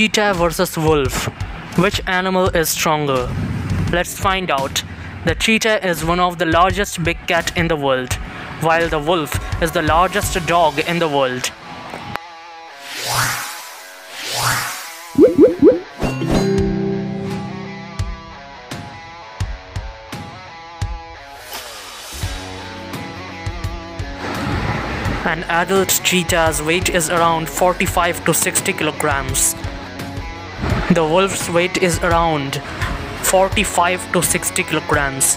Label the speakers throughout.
Speaker 1: Cheetah versus wolf. Which animal is stronger? Let's find out. The cheetah is one of the largest big cat in the world, while the wolf is the largest dog in the world. An adult cheetah's weight is around 45 to 60 kilograms. The wolf's weight is around 45 to 60 kilograms.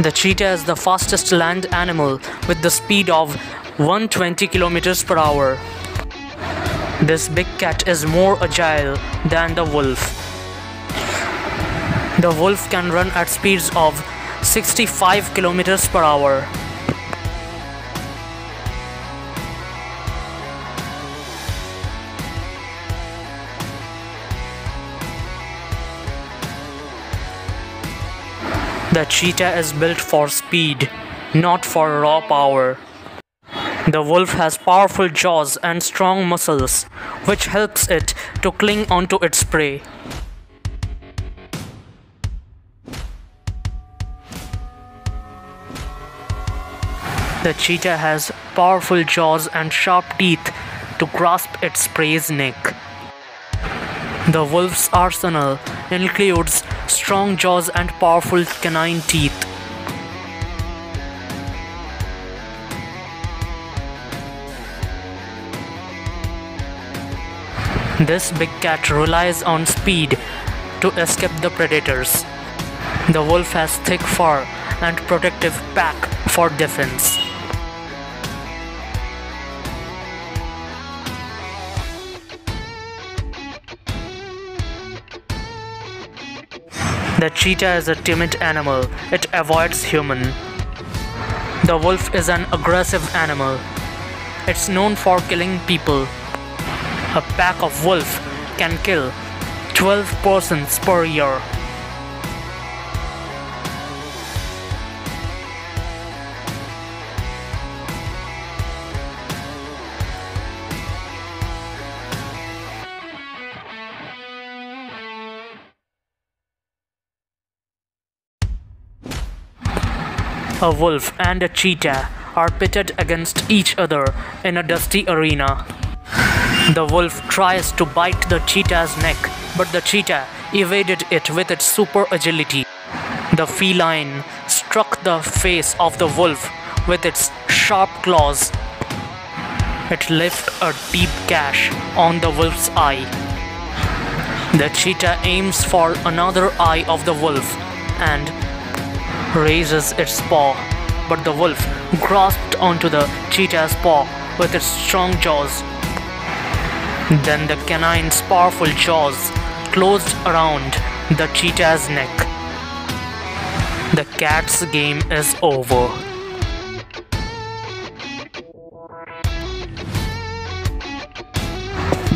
Speaker 1: The cheetah is the fastest land animal with the speed of 120 kilometers per hour. This big cat is more agile than the wolf. The wolf can run at speeds of 65 kilometers per hour. The cheetah is built for speed, not for raw power. The wolf has powerful jaws and strong muscles, which helps it to cling onto its prey. The cheetah has powerful jaws and sharp teeth to grasp its prey's neck. The wolf's arsenal includes strong jaws and powerful canine teeth. This big cat relies on speed to escape the predators. The wolf has thick fur and protective pack for defense. The cheetah is a timid animal. It avoids human. The wolf is an aggressive animal. It's known for killing people. A pack of wolf can kill 12 persons per year. A wolf and a cheetah are pitted against each other in a dusty arena. The wolf tries to bite the cheetah's neck, but the cheetah evaded it with its super agility. The feline struck the face of the wolf with its sharp claws. It left a deep gash on the wolf's eye. The cheetah aims for another eye of the wolf and raises its paw, but the wolf grasped onto the cheetah's paw with its strong jaws. Then the canine's powerful jaws closed around the cheetah's neck. The cat's game is over.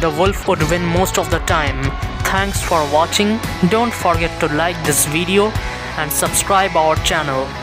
Speaker 1: The wolf would win most of the time. Thanks for watching. Don't forget to like this video and subscribe our channel.